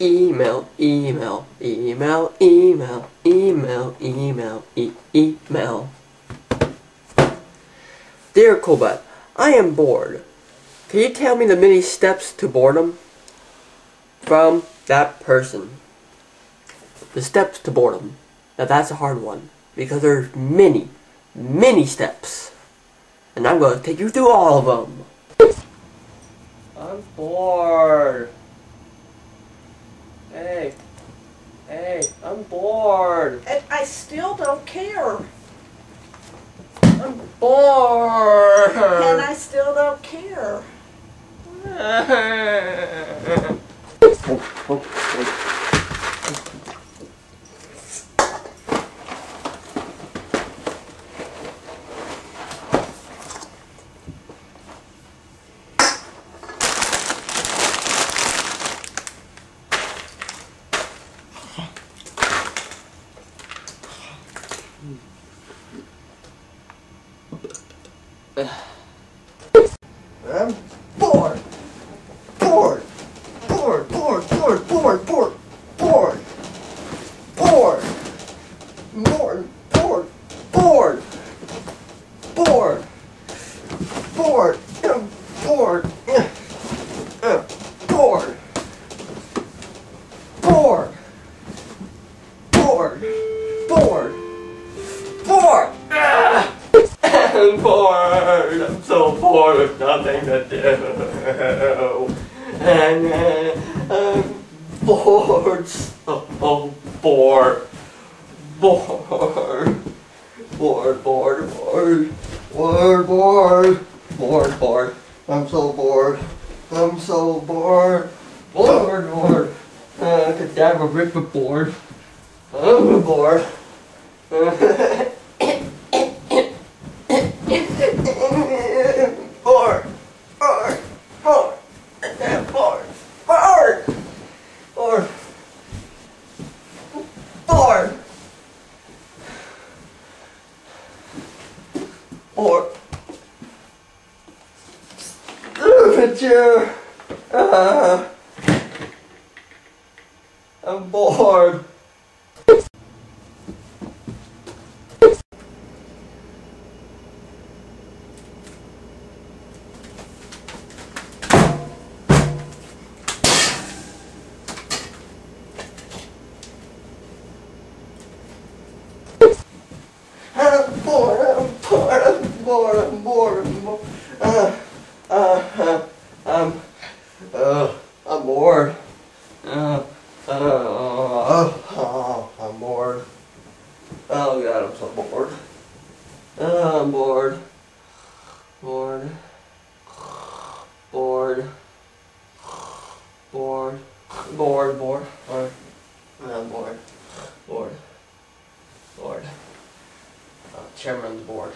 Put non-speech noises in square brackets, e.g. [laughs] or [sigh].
email, email, email, email, email, email, e email. Dear CoolBad, I am bored. Can you tell me the many steps to boredom? From that person. The steps to boredom. Now that's a hard one because there's many, many steps. And I'm going to take you through all of them. I'm bored. I'm bored. And I still don't care. I'm bored. And I still don't care. [laughs] I'm bored. Bored. Bored. Bored. Bored. Bored. Bored. Bored. Bored. Bored. Bored. Bored. Bored. Bored. Uh, Bored. Bored. Bored. Bored. Bored. Bored. I'm so bored with nothing to do. [laughs] And uh, I'm bored. So bored. Bored. Bored, bored, bored. Bored, bored. Bored, bored. I'm so bored. I'm so bored. Bored, bored. Uh, I could damn a rip of bored. I'm. Bored. [laughs] or literature. Uh, I'm bored. more and more and more. Uh, uh, uh, um, uh, I'm bored. Uh, uh, uh, uh oh, I'm bored. Oh God, I'm so bored. Oh, I'm bored. Bored. Bored. Bored. Bored. Bored. Bored. I'm bored. Bored. Bored. Uh, chairman's bored.